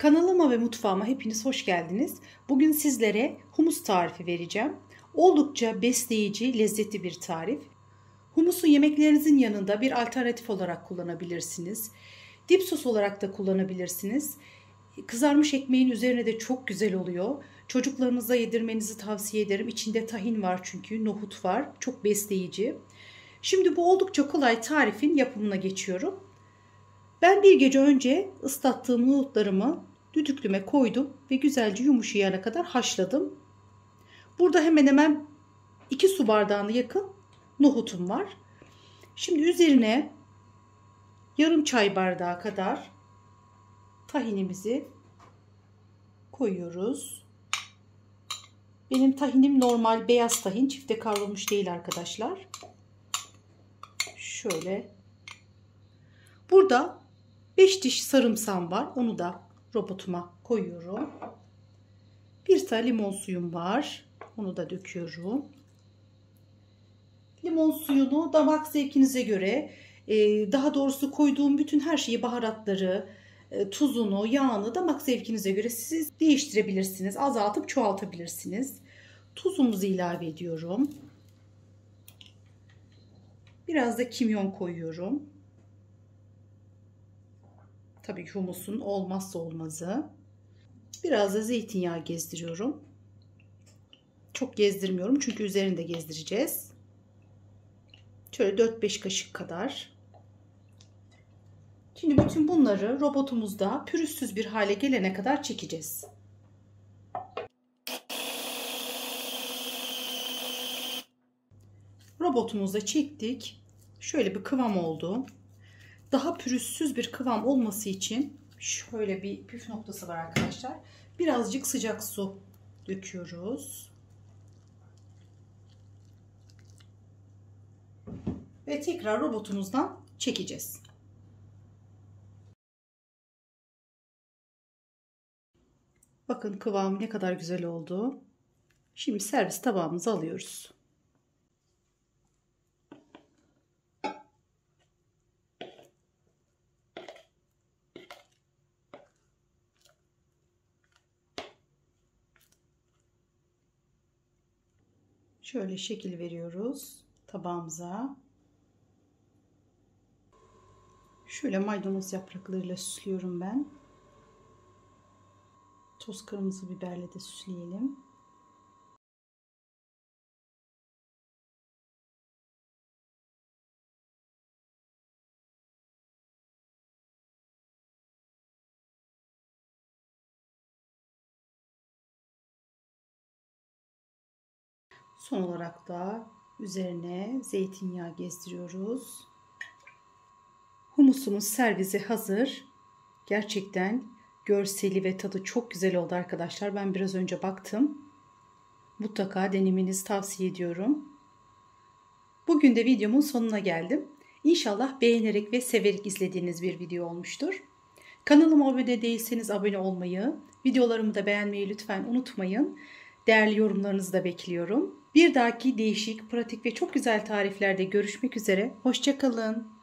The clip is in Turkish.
Kanalıma ve mutfağıma hepiniz hoş geldiniz. Bugün sizlere humus tarifi vereceğim. Oldukça besleyici, lezzetli bir tarif. Humusu yemeklerinizin yanında bir alternatif olarak kullanabilirsiniz. Dip sos olarak da kullanabilirsiniz. Kızarmış ekmeğin üzerine de çok güzel oluyor. Çocuklarınıza yedirmenizi tavsiye ederim. İçinde tahin var çünkü, nohut var. Çok besleyici. Şimdi bu oldukça kolay tarifin yapımına geçiyorum. Ben bir gece önce ıslattığım nohutlarımı düdüklüme koydum ve güzelce yumuşayana kadar haşladım. Burada hemen hemen 2 su bardağına yakın nohutum var. Şimdi üzerine yarım çay bardağı kadar tahinimizi koyuyoruz. Benim tahinim normal beyaz tahin, çifte kavrulmuş değil arkadaşlar. Şöyle. Burada 5 diş sarımsağım var. Onu da robotuma koyuyorum. Bir tane limon suyum var. Onu da döküyorum. Limon suyunu damak zevkinize göre e, daha doğrusu koyduğum bütün her şeyi baharatları, e, tuzunu, yağını damak zevkinize göre siz değiştirebilirsiniz. Azaltıp çoğaltabilirsiniz. Tuzumuzu ilave ediyorum. Biraz da kimyon koyuyorum. Tabii ki humusun olmazsa olmazı. Biraz da zeytinyağı gezdiriyorum. Çok gezdirmiyorum çünkü üzerinde gezdireceğiz. Şöyle 4-5 kaşık kadar. Şimdi bütün bunları robotumuzda pürüzsüz bir hale gelene kadar çekeceğiz. Robotumuzda çektik. Şöyle bir kıvam oldu daha pürüzsüz bir kıvam olması için şöyle bir püf noktası var arkadaşlar. Birazcık sıcak su döküyoruz. Ve tekrar robotumuzdan çekeceğiz. Bakın kıvamı ne kadar güzel oldu. Şimdi servis tabağımıza alıyoruz. Şöyle şekil veriyoruz tabağımıza. Şöyle maydanoz yapraklarıyla süslüyorum ben. Toz kırmızı biberle de süsleyelim. Son olarak da üzerine zeytinyağı gezdiriyoruz. Humusumuz servise hazır. Gerçekten görseli ve tadı çok güzel oldu arkadaşlar. Ben biraz önce baktım. Mutlaka denemenizi tavsiye ediyorum. Bugün de videomun sonuna geldim. İnşallah beğenerek ve severek izlediğiniz bir video olmuştur. Kanalıma abone değilseniz abone olmayı, videolarımı da beğenmeyi lütfen unutmayın. Değerli yorumlarınızı da bekliyorum. Bir dahaki değişik, pratik ve çok güzel tariflerde görüşmek üzere. Hoşçakalın.